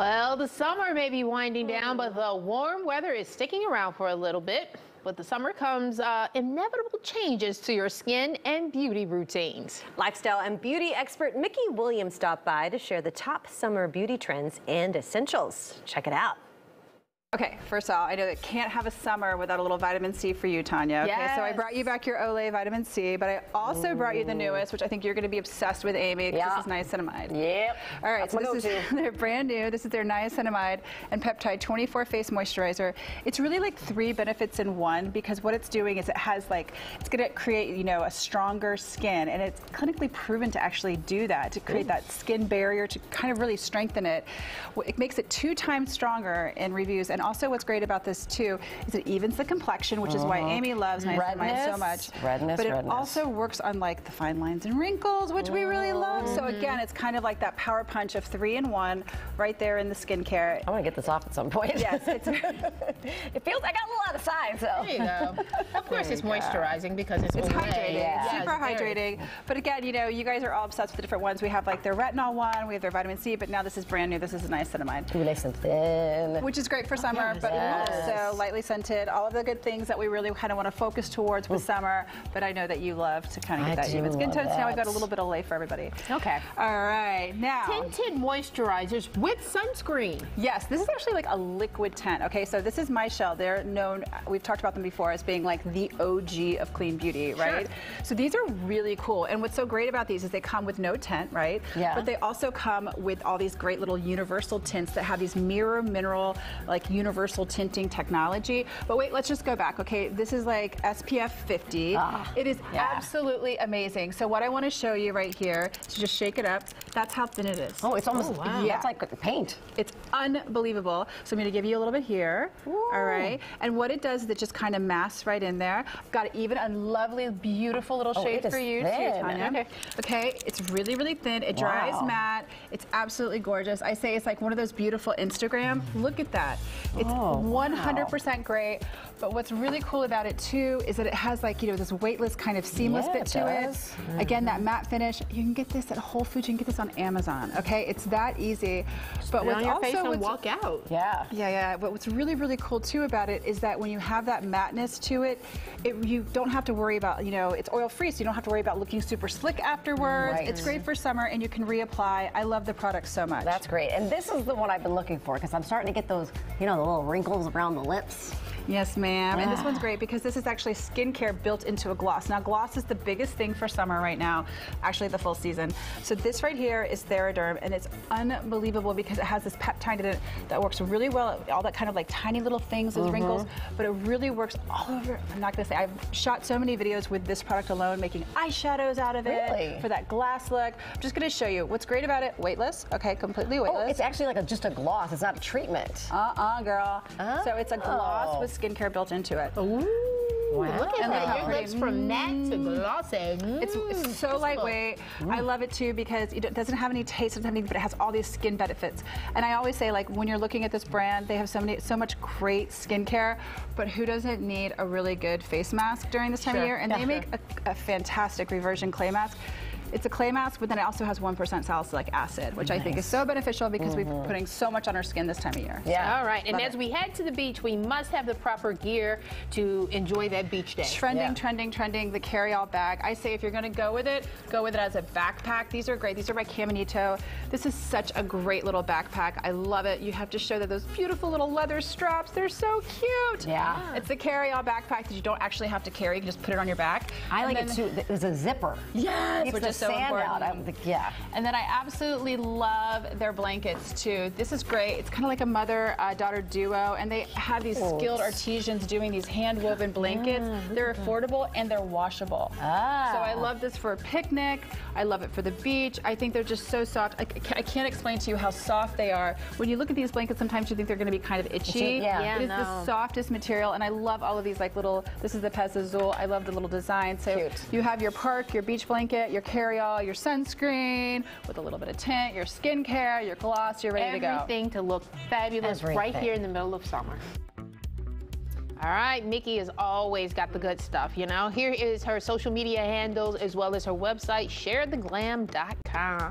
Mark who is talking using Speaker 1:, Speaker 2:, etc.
Speaker 1: Well, the summer may be winding down, but the warm weather is sticking around for a little bit. With the summer comes uh, inevitable changes to your skin and beauty routines.
Speaker 2: Lifestyle and beauty expert Mickey Williams stopped by to share the top summer beauty trends and essentials. Check it out.
Speaker 3: Okay, first of all, I know that can't have a summer without a little vitamin C for you, Tanya. Okay,
Speaker 1: yes.
Speaker 3: so I brought you back your Olay vitamin C, but I also Ooh. brought you the newest, which I think you're going to be obsessed with, Amy. Yeah. This is niacinamide.
Speaker 2: Yep.
Speaker 3: All right, That's so this is they're brand new. This is their niacinamide and peptide 24 face moisturizer. It's really like three benefits in one because what it's doing is it has like it's going to create you know a stronger skin, and it's clinically proven to actually do that to create Ooh. that skin barrier to kind of really strengthen it. It makes it two times stronger in reviews and and also what's great about this too is it evens the complexion, which is why uh-huh. Amy loves niacinamide so much.
Speaker 2: Redness,
Speaker 3: But it
Speaker 2: redness.
Speaker 3: also works on like the fine lines and wrinkles, which we really love. So mm-hmm. again, it's kind of like that power punch of three in one right there in the skincare.
Speaker 2: I want to get this off at some point.
Speaker 3: Yes, it's,
Speaker 2: it feels I got a lot of sides. though.
Speaker 1: There you go. Of course, it's moisturizing because it's,
Speaker 3: it's hydrating.
Speaker 1: Yeah.
Speaker 3: Super hydrating. But again, you know, you guys are all obsessed with the different ones. We have like their retinol one, we have their vitamin C, but now this is brand new. This is a niacinamide.
Speaker 2: Ooh, nice and thin.
Speaker 3: Which is great for summer, but yes so lightly scented, all of the good things that we really kind of want to focus towards with summer. But I know that you love to kind of get I that human skin tone. So now we've got a little bit of lay for everybody.
Speaker 1: Okay.
Speaker 3: All right. Now.
Speaker 1: Tinted moisturizers with sunscreen.
Speaker 3: Yes, this is actually like a liquid tint. Okay, so this is Michelle. They're known, we've talked about them before as being like the OG of clean beauty, right? Sure. So these are really cool. And what's so great about these is they come with no tint, right?
Speaker 2: Yeah.
Speaker 3: But they also come with all these great little universal tints that have these mirror mineral, like universal tinting technology. But wait, let's just go back, okay? This is like SPF 50. Ah, it is yeah. absolutely amazing. So what I want to show you right here, here is just shake it up. That's how thin it is.
Speaker 2: Oh, it's almost, oh, wow. yeah. it's like paint.
Speaker 3: It's unbelievable. So I'm going to give you a little bit here. Ooh. All right. And what it does is it just kind of masks right in there. I've got even a lovely, beautiful little oh, shade for you thin. too, Tanya. Okay. okay. It's really, really thin. It dries wow. matte. It's absolutely gorgeous. I say it's like one of those beautiful Instagram. Look at that. It's oh. one 100% great. But what's really cool about it too is that it has like, you know, this weightless kind of seamless yeah, bit to it. Mm -hmm. Again, that matte finish. You can get this at Whole Foods. You can get this on Amazon. Okay, it's that easy.
Speaker 1: Just but what's also what's, walk out.
Speaker 2: Yeah.
Speaker 3: Yeah, yeah. But what's really, really cool too about it is that when you have that matteness to it, it you don't have to worry about, you know, it's oil free, so you don't have to worry about looking super slick afterwards. Right. It's great for summer, and you can reapply. I love the product so much.
Speaker 2: That's great. And this is the one I've been looking for because I'm starting to get those, you know, little wrinkles around around the lips.
Speaker 3: Yes, ma'am. And this one's great because this is actually skincare built into a gloss. Now, gloss is the biggest thing for summer right now, actually the full season. So this right here is Theraderm, and it's unbelievable because it has this peptide in it that works really well, all that kind of like tiny little things, those mm -hmm. wrinkles, but it really works all over. I'm not gonna say, I've shot so many videos with this product alone, making eyeshadows out of
Speaker 2: really?
Speaker 3: it for that glass look. I'm just gonna show you. What's great about it, weightless, okay, completely weightless.
Speaker 2: Oh, it's actually like a, just a gloss, it's not a treatment.
Speaker 3: Uh-uh, girl. Oh. So it's a gloss with skincare built into it.
Speaker 1: Ooh. Wow. Look at and that. Your lips from matte to glossy. Mm.
Speaker 3: It's, it's, so lightweight. Mm. I love it too because it doesn't have any taste of anything, but it has all these skin benefits. And I always say, like, when you're looking at this brand, they have so many, so much great skincare, but who doesn't need a really good face mask during this time sure. of year? And yeah, they make a, a fantastic reversion clay mask. It's a clay mask, but then it also has 1% salicylic acid, which nice. I think is so beneficial because mm -hmm. we're putting so much on our skin this time of year.
Speaker 1: Yeah. All right. And Love as it. we head to the beach, we must have the proper gear to enjoy that beach day.
Speaker 3: Trending, yeah. trending, trending, the carry-all bag. I say if you're going to go with it, go with it as a backpack. These are great. These are by Caminito. This is such a great little backpack. I love it. You have to show that those beautiful little leather straps. They're so cute.
Speaker 2: Yeah.
Speaker 3: It's the carry-all backpack that you don't actually have to carry. You can just put it on your back.
Speaker 2: I like it too. There's a zipper.
Speaker 3: Yes, which is so important.
Speaker 2: Out. The, yeah.
Speaker 3: And then I absolutely love their blankets too. This is great. It's kind of like a mother-daughter uh, duo, and they have these oh. skilled artisans doing these hand-woven blankets. Mm. They're affordable and they're washable. Ah. So I love this for a picnic. I love it for the beach. I think they're just so soft. I, I can't explain to you how soft they are. When you look at these blankets, sometimes you think they're going to be kind of itchy. itchy
Speaker 2: yeah.
Speaker 3: yeah. It is no. the softest material, and I love all of these like little. This is the Pez Azul. I love the little design. So
Speaker 2: Cute.
Speaker 3: you have your park, your beach blanket, your carry-all, your sunscreen with a little bit of tint, your skincare, your gloss, you're ready
Speaker 1: Everything
Speaker 3: to go.
Speaker 1: Everything to look fabulous Everything. right here in the middle of summer. All right, Mickey has always got the good stuff, you know. Here is her social media handles as well as her website, sharetheglam.com.